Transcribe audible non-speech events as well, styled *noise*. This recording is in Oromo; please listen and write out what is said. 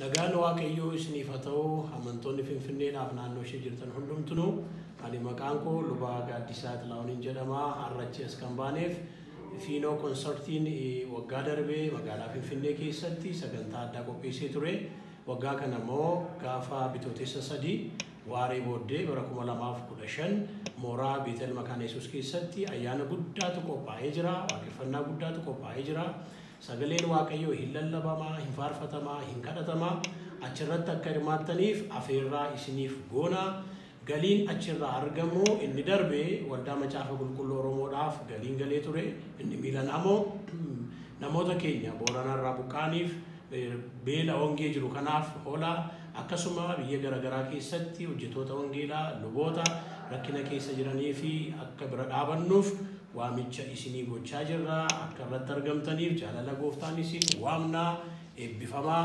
Nagaan Waaqayyoo isiniif haa ta'u amantoonni Finfinneedhaaf naannoo ishee jirtan hundumtuu ani maqaan koo Lubaa Gaaddisaa Xilaawuniin jedhama har'achi as kan baaneef fiinoo konsartiin waggaa darbee magaalaa Finfinnee keessatti sagantaa addaa qopheessee ture. Waggaa kana immoo gaafa bitootessa sadii waaree booddee bara kuma lamaaf kudha shan mooraa Beetel Makaana Yesuus keessatti ayyaana guddaatu qophaa'ee jira. Waaqeffannaa guddaatu qophaa'ee jira. Sagaleen Waaqayyoo hin lallabamaa, hin faarfatamaa, hin kadhatamaa. Achirratti akka hirmaattaniif afeerraa isiniif goona. Galiin achirraa argamu inni darbe waldaa macaafa qulqulluu Oromoodhaaf galiin galee ture. Inni miilan ammoo *clears throat* namoota keenya booranarraa buqqaaniif beela hongee jiru kanaaf oola. Akkasuma biyya garaagaraa keessatti hojjetoota hongeelaa luboota rakkina keessa jiranii fi akka bira dhaabannuuf waamicha isinii gochaa jirra. Akka irratti argamtaniif jaalala gooftaan isin waamnaa eebbifamaa.